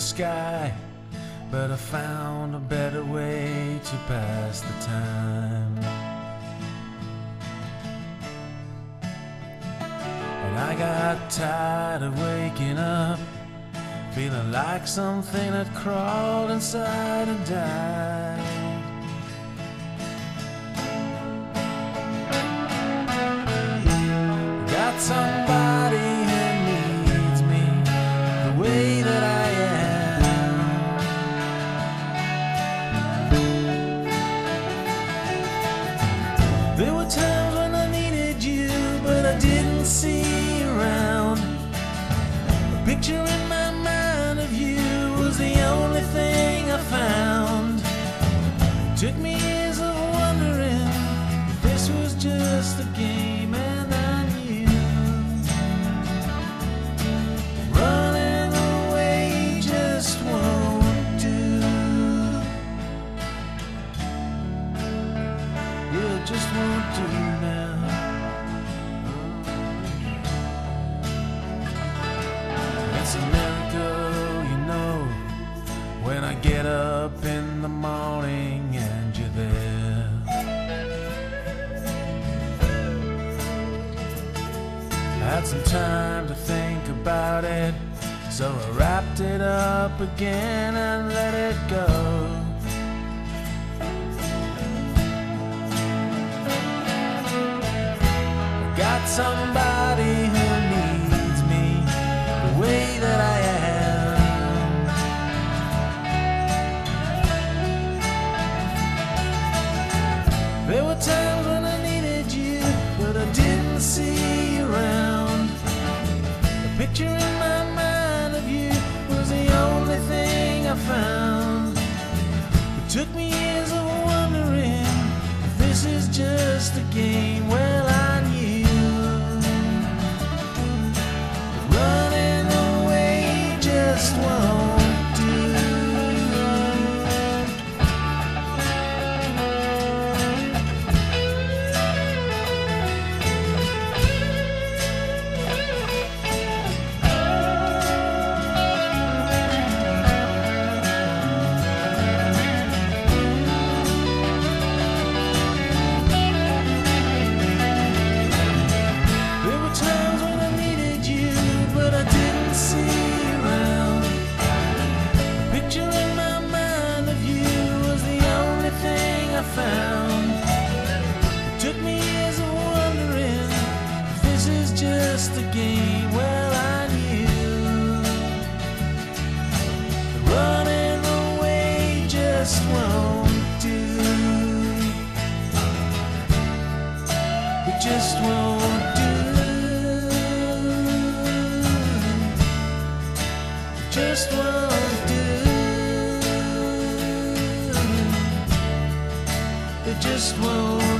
sky, but I found a better way to pass the time. And I got tired of waking up, feeling like something had crawled inside and died. There were times up in the morning and you're there. Had some time to think about it, so I wrapped it up again and let it go. Got somebody who needs me the way found. It took me years of wondering if this is just a game. Just won't do. Just won't do. It just won't